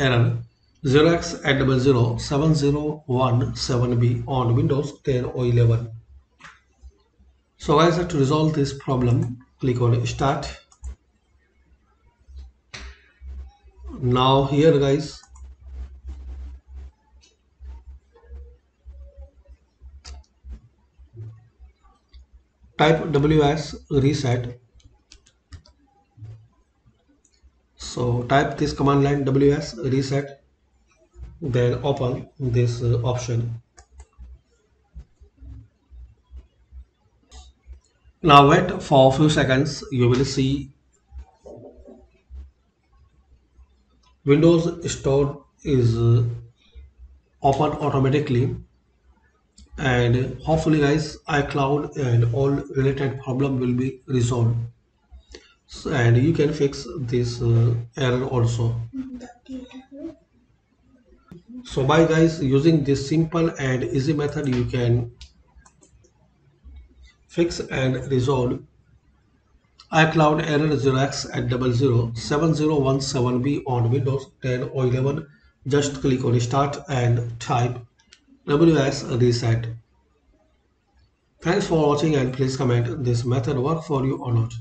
error 0x8007017B on Windows 10 or 11. So guys to resolve this problem click on start. Now here guys type ws reset so type this command line ws reset then open this uh, option. Now wait for a few seconds. You will see windows store is uh, open automatically. And hopefully guys icloud and all related problem will be resolved and you can fix this uh, error also. So by guys. Using this simple and easy method you can fix and resolve. iCloud error 0x8007017B on Windows 10 or 11 just click on start and type WS reset. Thanks for watching and please comment this method work for you or not